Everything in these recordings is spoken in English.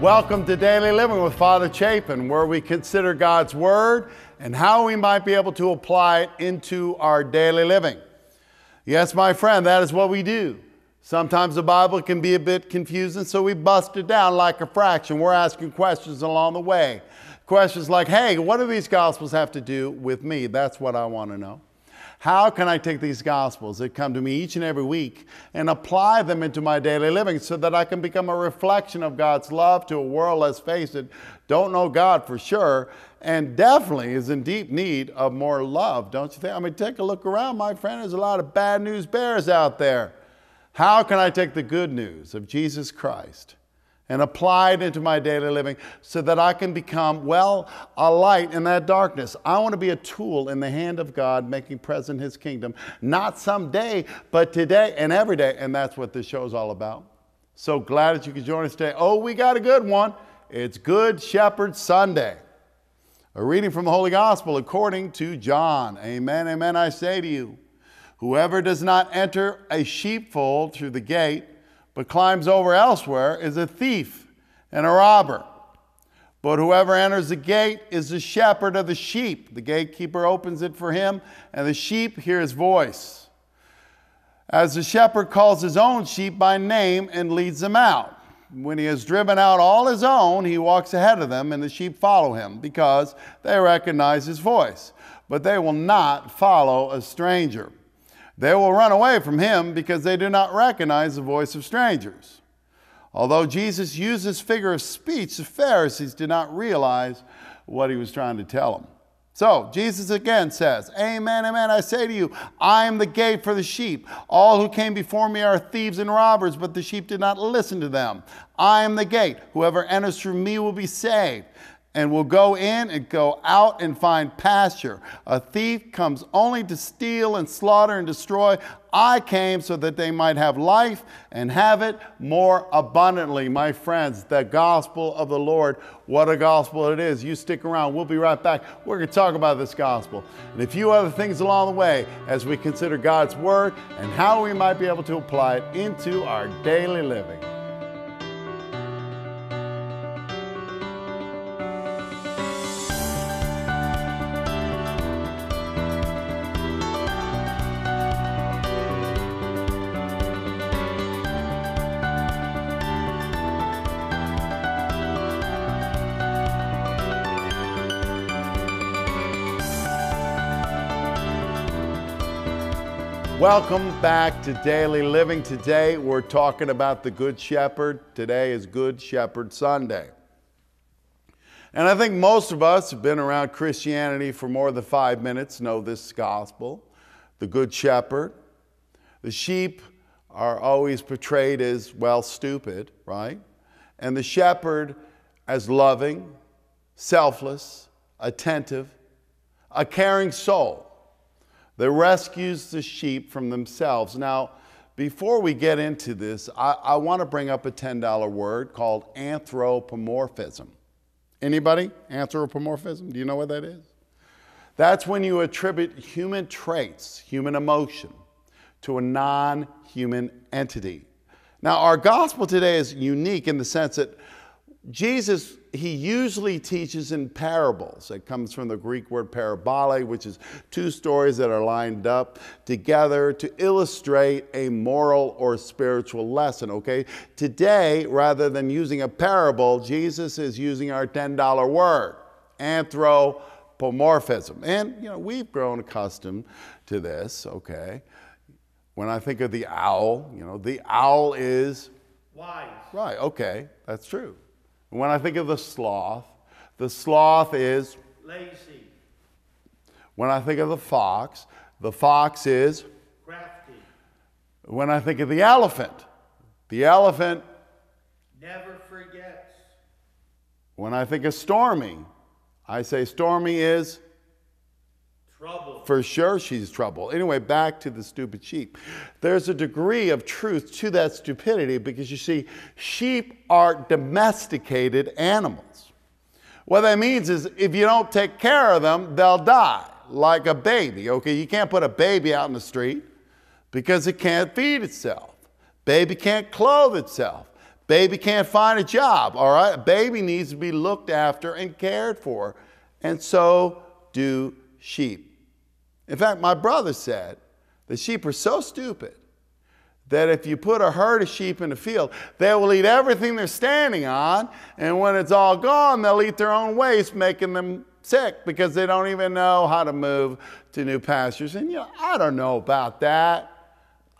Welcome to Daily Living with Father Chapin, where we consider God's Word and how we might be able to apply it into our daily living. Yes, my friend, that is what we do. Sometimes the Bible can be a bit confusing, so we bust it down like a fraction. We're asking questions along the way. Questions like, hey, what do these Gospels have to do with me? That's what I want to know. How can I take these gospels that come to me each and every week and apply them into my daily living so that I can become a reflection of God's love to a world, let's face it, don't know God for sure, and definitely is in deep need of more love, don't you think? I mean, take a look around, my friend. There's a lot of bad news bears out there. How can I take the good news of Jesus Christ and apply it into my daily living so that I can become, well, a light in that darkness. I want to be a tool in the hand of God making present His kingdom, not someday, but today and every day. And that's what this show is all about. So glad that you could join us today. Oh, we got a good one. It's Good Shepherd Sunday. A reading from the Holy Gospel according to John. Amen, amen, I say to you. Whoever does not enter a sheepfold through the gate, but climbs over elsewhere is a thief and a robber. But whoever enters the gate is the shepherd of the sheep. The gatekeeper opens it for him, and the sheep hear his voice. As the shepherd calls his own sheep by name and leads them out. When he has driven out all his own, he walks ahead of them, and the sheep follow him because they recognize his voice. But they will not follow a stranger. They will run away from him because they do not recognize the voice of strangers. Although Jesus used this figure of speech, the Pharisees did not realize what he was trying to tell them. So, Jesus again says, Amen, amen, I say to you, I am the gate for the sheep. All who came before me are thieves and robbers, but the sheep did not listen to them. I am the gate. Whoever enters through me will be saved and will go in and go out and find pasture. A thief comes only to steal and slaughter and destroy. I came so that they might have life and have it more abundantly. My friends, the gospel of the Lord, what a gospel it is. You stick around. We'll be right back. We're going to talk about this gospel and a few other things along the way as we consider God's word and how we might be able to apply it into our daily living. Welcome back to Daily Living. Today we're talking about the Good Shepherd. Today is Good Shepherd Sunday. And I think most of us have been around Christianity for more than five minutes, know this gospel, the Good Shepherd. The sheep are always portrayed as, well, stupid, right? And the shepherd as loving, selfless, attentive, a caring soul that rescues the sheep from themselves. Now, before we get into this, I, I want to bring up a $10 word called anthropomorphism. Anybody? Anthropomorphism? Do you know what that is? That's when you attribute human traits, human emotion, to a non human entity. Now, our gospel today is unique in the sense that Jesus, he usually teaches in parables. It comes from the Greek word parabole, which is two stories that are lined up together to illustrate a moral or spiritual lesson, okay? Today, rather than using a parable, Jesus is using our $10 word, anthropomorphism. And, you know, we've grown accustomed to this, okay? When I think of the owl, you know, the owl is wise. Right, okay, that's true. When I think of the sloth, the sloth is lazy. When I think of the fox, the fox is crafty. When I think of the elephant, the elephant never forgets. When I think of Stormy, I say Stormy is trouble. For sure she's trouble. Anyway, back to the stupid sheep. There's a degree of truth to that stupidity because you see, sheep are domesticated animals. What that means is if you don't take care of them, they'll die like a baby. Okay, you can't put a baby out in the street because it can't feed itself. Baby can't clothe itself. Baby can't find a job, all right? A baby needs to be looked after and cared for. And so do sheep. In fact, my brother said the sheep are so stupid that if you put a herd of sheep in the field, they will eat everything they're standing on, and when it's all gone, they'll eat their own waste, making them sick because they don't even know how to move to new pastures. And you know, I don't know about that.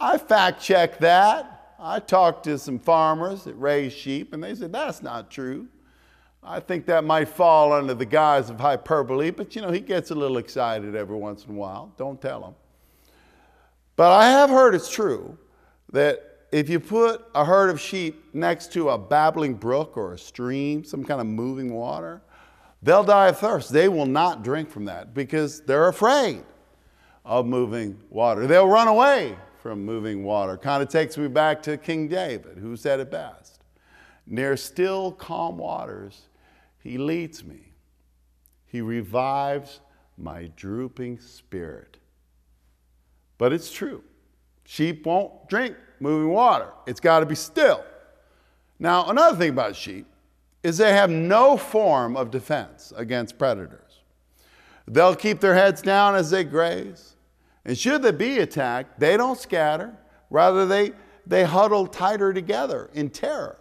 I fact checked that. I talked to some farmers that raise sheep, and they said that's not true. I think that might fall under the guise of hyperbole, but you know, he gets a little excited every once in a while. Don't tell him. But I have heard it's true that if you put a herd of sheep next to a babbling brook or a stream, some kind of moving water, they'll die of thirst. They will not drink from that because they're afraid of moving water. They'll run away from moving water. Kind of takes me back to King David, who said it best Near still, calm waters, he leads me. He revives my drooping spirit. But it's true. Sheep won't drink moving water, it's got to be still. Now, another thing about sheep is they have no form of defense against predators. They'll keep their heads down as they graze. And should they be attacked, they don't scatter. Rather, they, they huddle tighter together in terror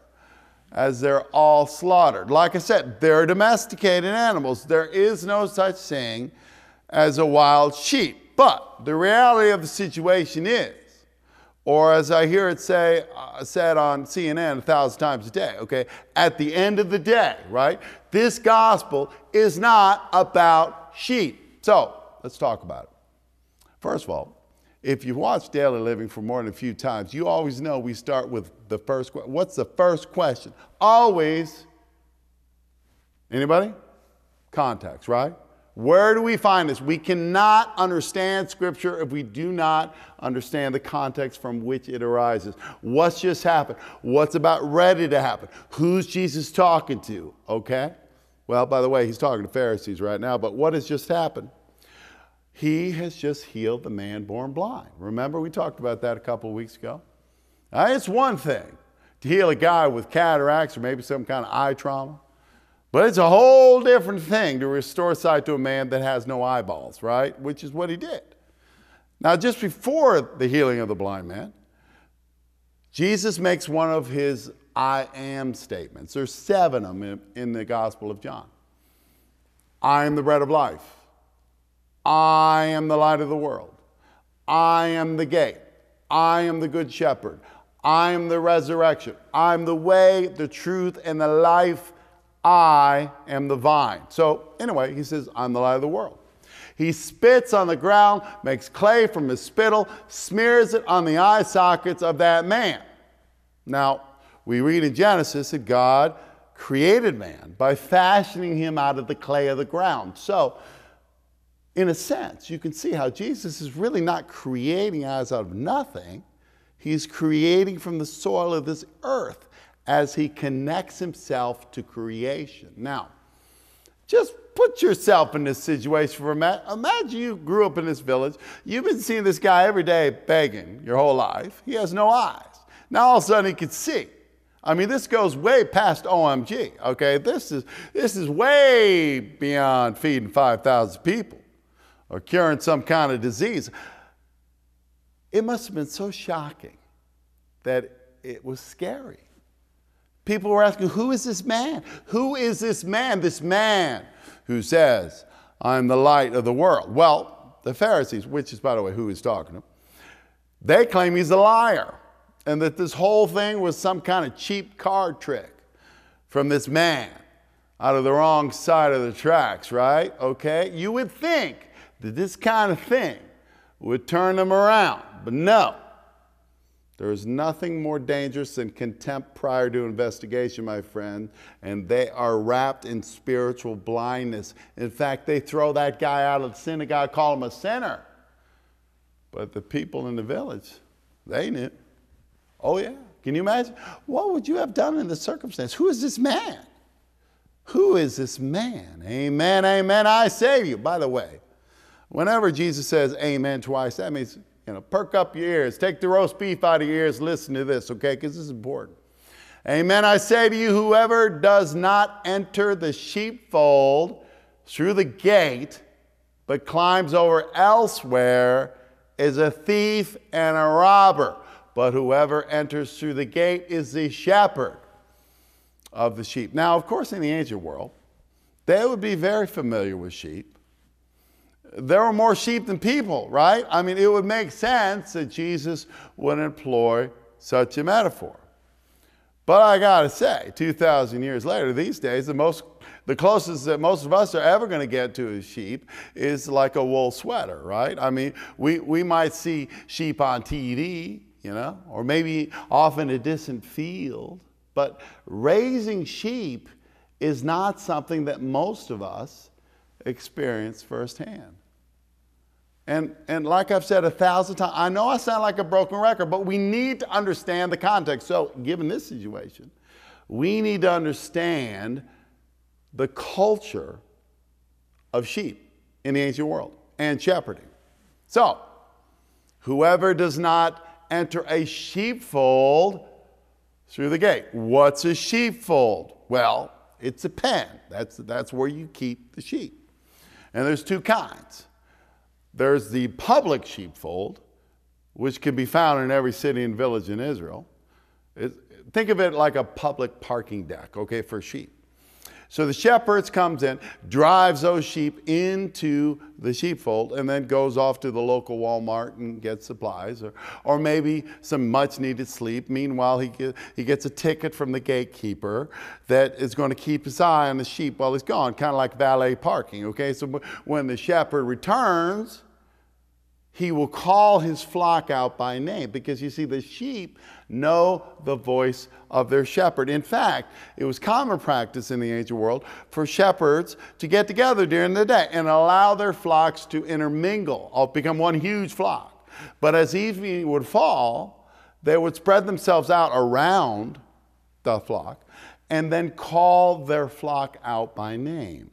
as they're all slaughtered. Like I said, they're domesticated animals. There is no such thing as a wild sheep. But the reality of the situation is, or as I hear it say, uh, said on CNN a thousand times a day, okay, at the end of the day, right, this gospel is not about sheep. So let's talk about it. First of all, if you've watched Daily Living for more than a few times, you always know we start with the first question. What's the first question? Always, anybody? Context, right? Where do we find this? We cannot understand Scripture if we do not understand the context from which it arises. What's just happened? What's about ready to happen? Who's Jesus talking to? Okay? Well, by the way, he's talking to Pharisees right now, but what has just happened? He has just healed the man born blind. Remember, we talked about that a couple of weeks ago? Now, it's one thing to heal a guy with cataracts or maybe some kind of eye trauma, but it's a whole different thing to restore sight to a man that has no eyeballs, right? Which is what he did. Now, just before the healing of the blind man, Jesus makes one of his I am statements. There's seven of them in the Gospel of John. I am the bread of life. I am the light of the world. I am the gate. I am the good shepherd. I am the resurrection. I'm the way, the truth, and the life. I am the vine. So, anyway, he says, I'm the light of the world. He spits on the ground, makes clay from his spittle, smears it on the eye sockets of that man. Now, we read in Genesis that God created man by fashioning him out of the clay of the ground. So, in a sense, you can see how Jesus is really not creating us out of nothing. He's creating from the soil of this earth as he connects himself to creation. Now, just put yourself in this situation for a minute. Imagine you grew up in this village. You've been seeing this guy every day begging your whole life. He has no eyes. Now all of a sudden he can see. I mean, this goes way past OMG, okay? This is, this is way beyond feeding 5,000 people or curing some kind of disease. It must have been so shocking that it was scary. People were asking, Who is this man? Who is this man? This man who says, I'm the light of the world. Well, the Pharisees, which is, by the way, who he's talking to, they claim he's a liar and that this whole thing was some kind of cheap card trick from this man out of the wrong side of the tracks, right? Okay? You would think that this kind of thing would turn them around. But no, there is nothing more dangerous than contempt prior to investigation, my friend, and they are wrapped in spiritual blindness. In fact, they throw that guy out of the synagogue, call him a sinner. But the people in the village, they knew. Oh, yeah. Can you imagine? What would you have done in this circumstance? Who is this man? Who is this man? Amen, amen. I save you. By the way, Whenever Jesus says amen twice, that means, you know, perk up your ears. Take the roast beef out of your ears. Listen to this, okay? Because this is important. Amen. I say to you, whoever does not enter the sheepfold through the gate, but climbs over elsewhere, is a thief and a robber. But whoever enters through the gate is the shepherd of the sheep. Now, of course, in the ancient world, they would be very familiar with sheep. There were more sheep than people, right? I mean, it would make sense that Jesus would employ such a metaphor. But I gotta say, 2,000 years later, these days, the most the closest that most of us are ever going to get to a sheep is like a wool sweater, right? I mean, we, we might see sheep on TV, you know, or maybe off in a distant field, but raising sheep is not something that most of us experience firsthand. And, and like I've said a thousand times, I know I sound like a broken record, but we need to understand the context. So, given this situation, we need to understand the culture of sheep in the ancient world and shepherding. So, whoever does not enter a sheepfold through the gate. What's a sheepfold? Well, it's a pen. That's, that's where you keep the sheep. And there's two kinds. There's the public sheepfold, which can be found in every city and village in Israel. It, think of it like a public parking deck, okay, for sheep. So the shepherd comes in, drives those sheep into the sheepfold, and then goes off to the local Walmart and gets supplies, or, or maybe some much needed sleep. Meanwhile, he, get, he gets a ticket from the gatekeeper that is going to keep his eye on the sheep while he's gone, kind of like valet parking. Okay, so when the shepherd returns, he will call his flock out by name because you see, the sheep know the voice of their shepherd. In fact, it was common practice in the ancient world for shepherds to get together during the day and allow their flocks to intermingle, or become one huge flock. But as evening would fall, they would spread themselves out around the flock and then call their flock out by name.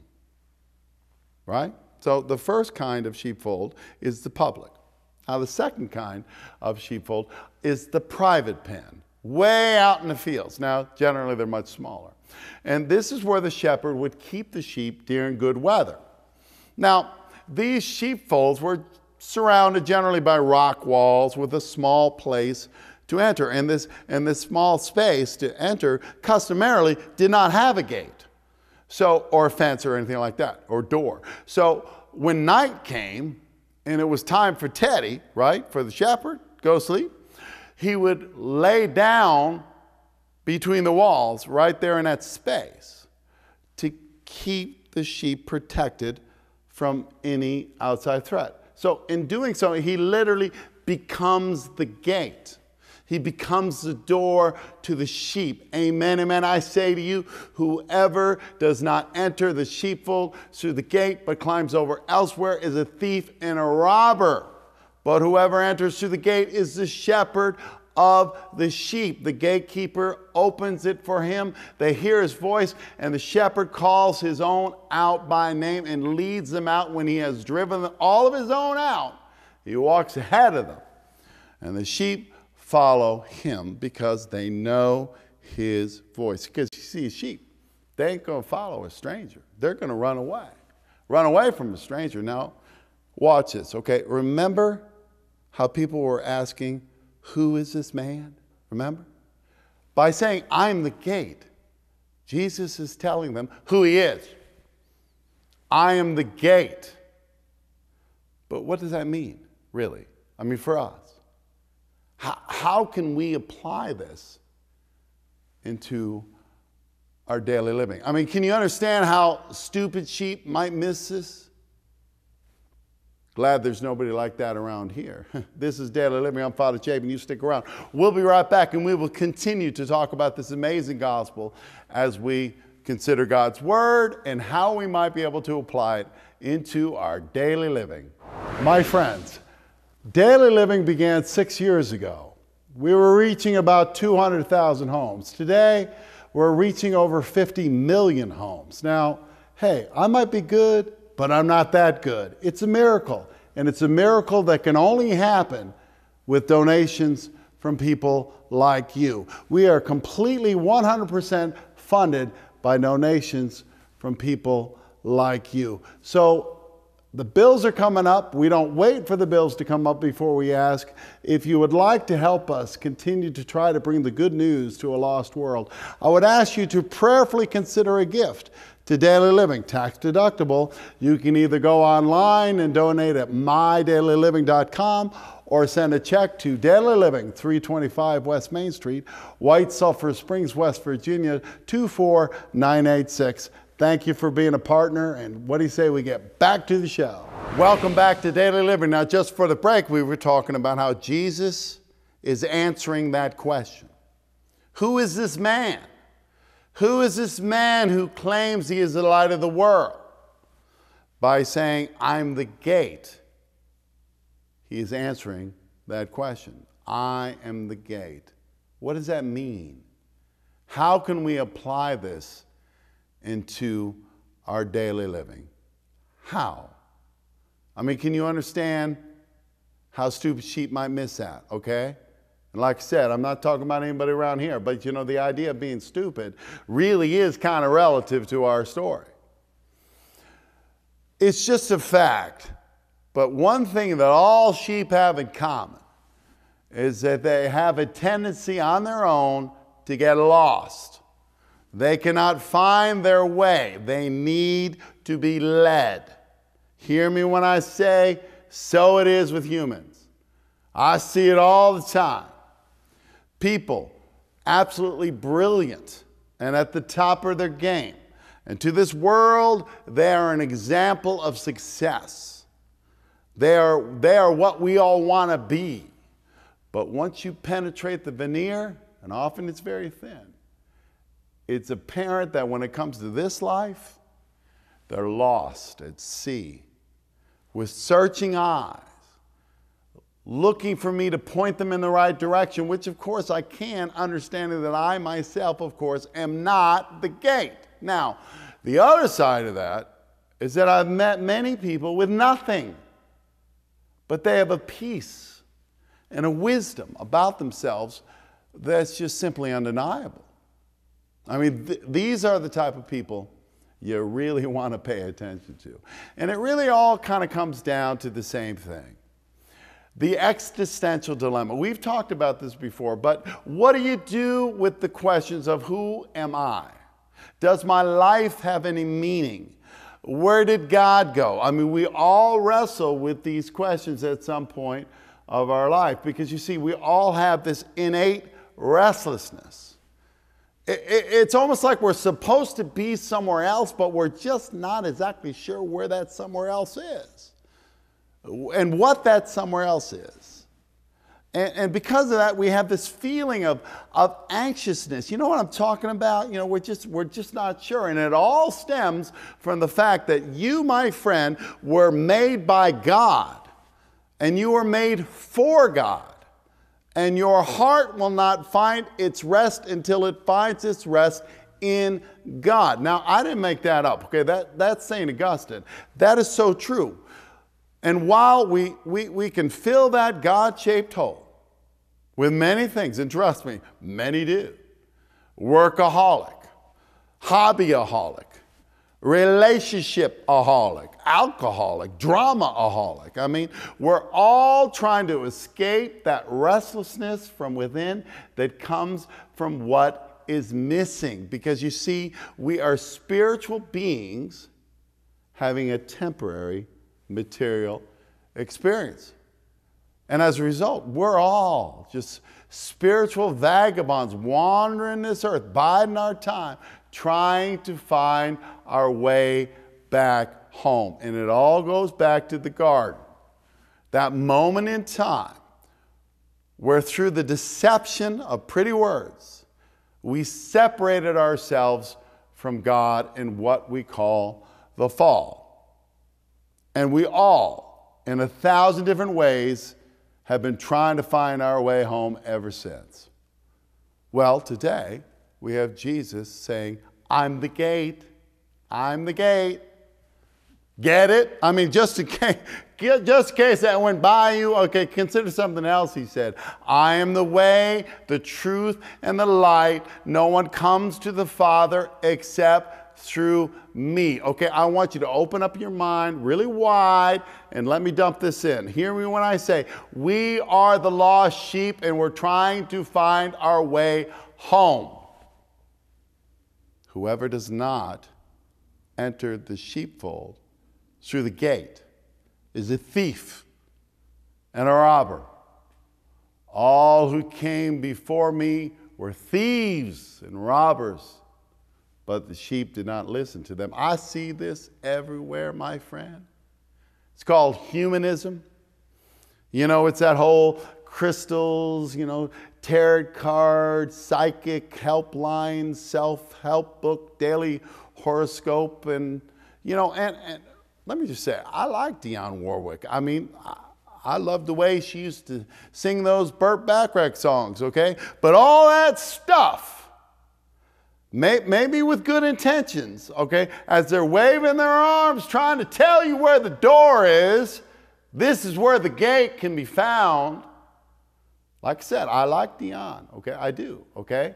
Right? So the first kind of sheepfold is the public. Now, the second kind of sheepfold is the private pen, way out in the fields. Now, generally, they're much smaller. And this is where the shepherd would keep the sheep during good weather. Now, these sheepfolds were surrounded generally by rock walls with a small place to enter. And this, and this small space to enter customarily did not have a gate. So, or a fence or anything like that, or door. So when night came, and it was time for Teddy, right, for the shepherd, go sleep, he would lay down between the walls right there in that space to keep the sheep protected from any outside threat. So, in doing so, he literally becomes the gate. He becomes the door to the sheep. Amen, amen. I say to you, whoever does not enter the sheepfold through the gate but climbs over elsewhere is a thief and a robber. But whoever enters through the gate is the shepherd of the sheep. The gatekeeper opens it for him. They hear his voice, and the shepherd calls his own out by name and leads them out when he has driven all of his own out. He walks ahead of them. And the sheep follow him because they know his voice. Because you see, sheep, they ain't going to follow a stranger. They're going to run away. Run away from a stranger. Now, watch this, okay? Remember how people were asking, Who is this man? Remember? By saying, I'm the gate, Jesus is telling them who he is. I am the gate. But what does that mean, really? I mean, for us. How, how can we apply this into our daily living? I mean, can you understand how stupid sheep might miss this? Glad there's nobody like that around here. this is Daily Living. I'm Father Chapin. You stick around. We'll be right back and we will continue to talk about this amazing gospel as we consider God's Word and how we might be able to apply it into our daily living. My friends, Daily living began six years ago. We were reaching about 200,000 homes. Today, we're reaching over 50 million homes. Now, hey, I might be good, but I'm not that good. It's a miracle, and it's a miracle that can only happen with donations from people like you. We are completely 100% funded by donations from people like you. So the bills are coming up. We don't wait for the bills to come up before we ask. If you would like to help us continue to try to bring the good news to a lost world, I would ask you to prayerfully consider a gift to Daily Living, tax deductible. You can either go online and donate at mydailyliving.com or send a check to Daily Living, 325 West Main Street, White Sulphur Springs, West Virginia, 24986. Thank you for being a partner. And what do you say we get back to the show? Welcome back to Daily Living. Now, just for the break, we were talking about how Jesus is answering that question Who is this man? Who is this man who claims he is the light of the world? By saying, I'm the gate. He is answering that question. I am the gate. What does that mean? How can we apply this into our daily living? How? I mean, can you understand how stupid sheep might miss that, okay? And like I said, I'm not talking about anybody around here, but you know, the idea of being stupid really is kind of relative to our story. It's just a fact. But one thing that all sheep have in common is that they have a tendency on their own to get lost. They cannot find their way. They need to be led. Hear me when I say, so it is with humans. I see it all the time people, absolutely brilliant and at the top of their game. And to this world, they are an example of success. They are, they are what we all want to be. But once you penetrate the veneer, and often it's very thin, it's apparent that when it comes to this life, they're lost at sea with searching eyes looking for me to point them in the right direction, which of course I can, understanding that I myself, of course, am not the gate. Now, the other side of that is that I've met many people with nothing, but they have a peace and a wisdom about themselves that's just simply undeniable. I mean, th- these are the type of people you really want to pay attention to. And it really all kind of comes down to the same thing the existential dilemma. We've talked about this before, but what do you do with the questions of who am I? Does my life have any meaning? Where did God go? I mean, we all wrestle with these questions at some point of our life because you see, we all have this innate restlessness. It's almost like we're supposed to be somewhere else, but we're just not exactly sure where that somewhere else is and what that somewhere else is. And, and, because of that, we have this feeling of, of anxiousness. You know what I'm talking about? You know, we're just, we're just not sure. And it all stems from the fact that you, my friend, were made by God, and you were made for God. And your heart will not find its rest until it finds its rest in God. Now, I didn't make that up, okay? That, that's St. Augustine. That is so true. And while we, we, we can fill that God shaped hole with many things, and trust me, many do workaholic, hobbyaholic, relationship aholic, alcoholic, drama aholic. I mean, we're all trying to escape that restlessness from within that comes from what is missing. Because you see, we are spiritual beings having a temporary material experience. And as a result, we're all just spiritual vagabonds wandering this earth, biding our time, trying to find our way back home. And it all goes back to the garden. That moment in time where, through the deception of pretty words, we separated ourselves from God in what we call the fall. And we all, in a thousand different ways, have been trying to find our way home ever since. Well, today we have Jesus saying, I'm the gate. I'm the gate. Get it? I mean, just in case, just in case that went by you, okay, consider something else he said. I am the way, the truth, and the light. No one comes to the Father except through me. Okay, I want you to open up your mind really wide and let me dump this in. Hear me when I say, we are the lost sheep and we're trying to find our way home. Whoever does not enter the sheepfold through the gate is a thief and a robber. All who came before me were thieves and robbers, but the sheep did not listen to them. I see this everywhere, my friend. It's called humanism. You know, it's that whole crystals, you know, tarot cards, psychic helpline, self help book, daily horoscope, and, you know, and, and let me just say, I like Dionne Warwick. I mean, I, I love the way she used to sing those Burt Bacharach songs, okay? But all that stuff, may, maybe with good intentions, okay? As they're waving their arms trying to tell you where the door is, this is where the gate can be found. Like I said, I like Dionne, okay? I do, okay?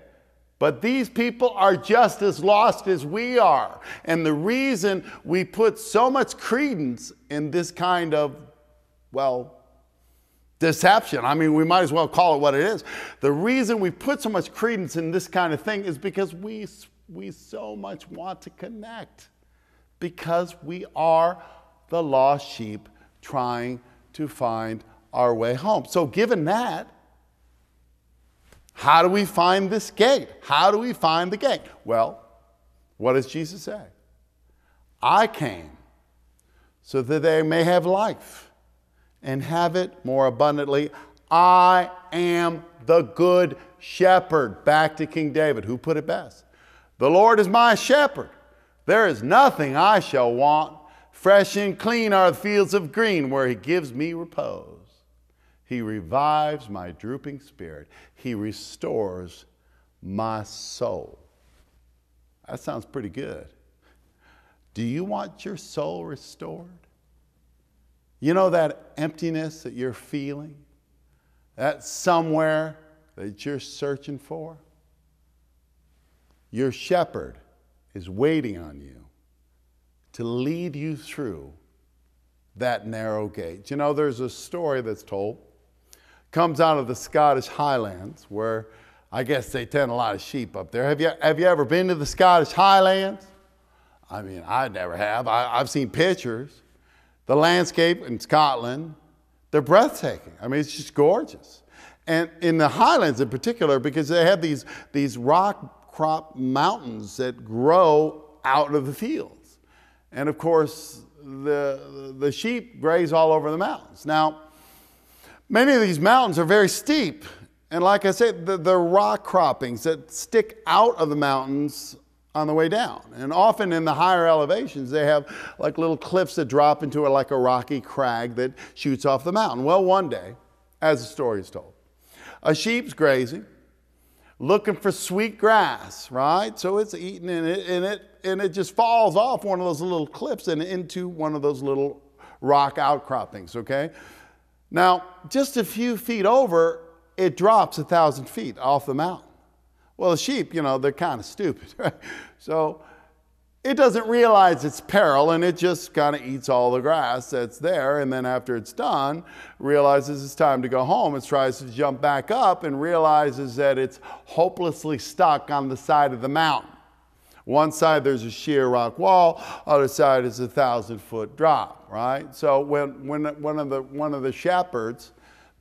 But these people are just as lost as we are. And the reason we put so much credence in this kind of, well, deception, I mean, we might as well call it what it is. The reason we put so much credence in this kind of thing is because we, we so much want to connect, because we are the lost sheep trying to find our way home. So, given that, how do we find this gate? How do we find the gate? Well, what does Jesus say? I came so that they may have life and have it more abundantly. I am the good shepherd. Back to King David, who put it best. The Lord is my shepherd. There is nothing I shall want. Fresh and clean are the fields of green where he gives me repose. He revives my drooping spirit. He restores my soul. That sounds pretty good. Do you want your soul restored? You know that emptiness that you're feeling? That somewhere that you're searching for? Your shepherd is waiting on you to lead you through that narrow gate. You know, there's a story that's told comes out of the Scottish Highlands, where I guess they tend a lot of sheep up there. Have you, have you ever been to the Scottish Highlands? I mean, I never have. I, I've seen pictures. The landscape in Scotland, they're breathtaking. I mean, it's just gorgeous. And in the Highlands in particular, because they have these, these rock crop mountains that grow out of the fields. And of course, the, the sheep graze all over the mountains. Now, Many of these mountains are very steep. And like I said, the, the rock croppings that stick out of the mountains on the way down. And often in the higher elevations, they have like little cliffs that drop into a, like a rocky crag that shoots off the mountain. Well, one day, as the story is told, a sheep's grazing, looking for sweet grass, right? So it's eating and it, and it, and it just falls off one of those little cliffs and into one of those little rock outcroppings, okay? Now, just a few feet over, it drops a thousand feet off the mountain. Well, the sheep, you know, they're kind of stupid, right? So it doesn't realize its peril and it just kind of eats all the grass that's there. And then after it's done, realizes it's time to go home. It tries to jump back up and realizes that it's hopelessly stuck on the side of the mountain. One side there's a sheer rock wall, other side is a thousand foot drop, right? So when, when one, of the, one of the shepherds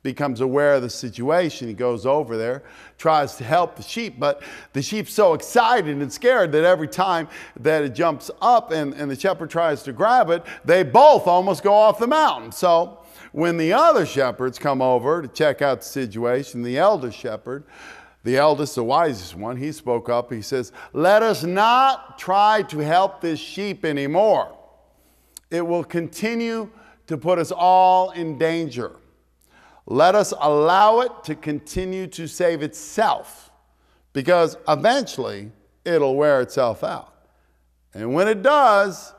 becomes aware of the situation, he goes over there, tries to help the sheep, but the sheep's so excited and scared that every time that it jumps up and, and the shepherd tries to grab it, they both almost go off the mountain. So when the other shepherds come over to check out the situation, the elder shepherd the eldest, the wisest one, he spoke up. He says, Let us not try to help this sheep anymore. It will continue to put us all in danger. Let us allow it to continue to save itself because eventually it'll wear itself out. And when it does,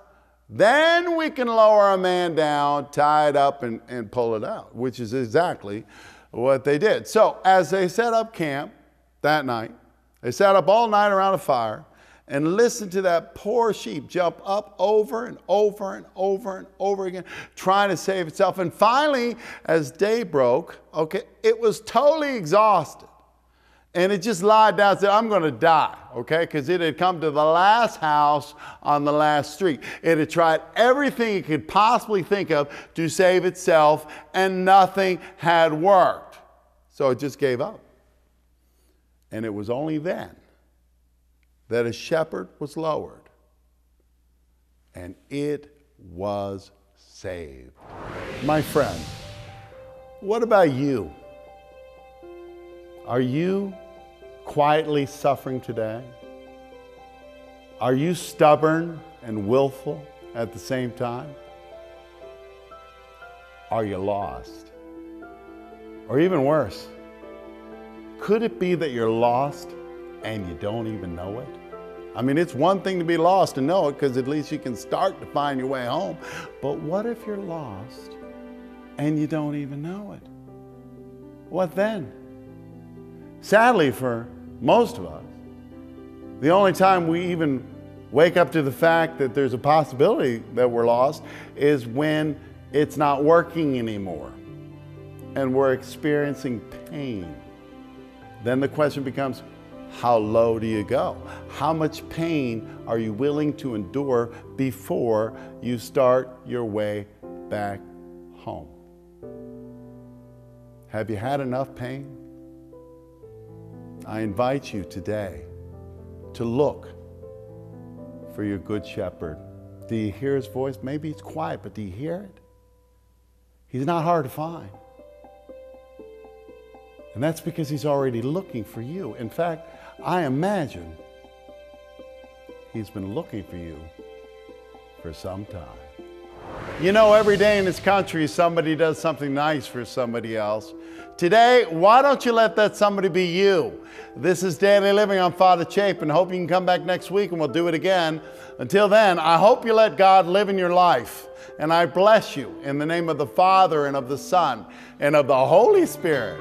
Then we can lower a man down, tie it up, and, and pull it out, which is exactly what they did. So, as they set up camp that night, they sat up all night around a fire and listened to that poor sheep jump up over and over and over and over again, trying to save itself. And finally, as day broke, okay, it was totally exhausted. And it just lied down and said, I'm going to die, okay? Because it had come to the last house on the last street. It had tried everything it could possibly think of to save itself, and nothing had worked. So it just gave up. And it was only then that a shepherd was lowered and it was saved. My friend, what about you? Are you quietly suffering today? Are you stubborn and willful at the same time? Are you lost? Or even worse, could it be that you're lost and you don't even know it? I mean, it's one thing to be lost and know it because at least you can start to find your way home. But what if you're lost and you don't even know it? What then? Sadly, for most of us, the only time we even wake up to the fact that there's a possibility that we're lost is when it's not working anymore and we're experiencing pain. Then the question becomes how low do you go? How much pain are you willing to endure before you start your way back home? Have you had enough pain? I invite you today to look for your good shepherd. Do you hear his voice? Maybe it's quiet, but do you hear it? He's not hard to find. And that's because he's already looking for you. In fact, I imagine he's been looking for you for some time. You know, every day in this country, somebody does something nice for somebody else. Today, why don't you let that somebody be you? This is Daily Living. I'm Father Chapin. Hope you can come back next week and we'll do it again. Until then, I hope you let God live in your life. And I bless you in the name of the Father and of the Son and of the Holy Spirit.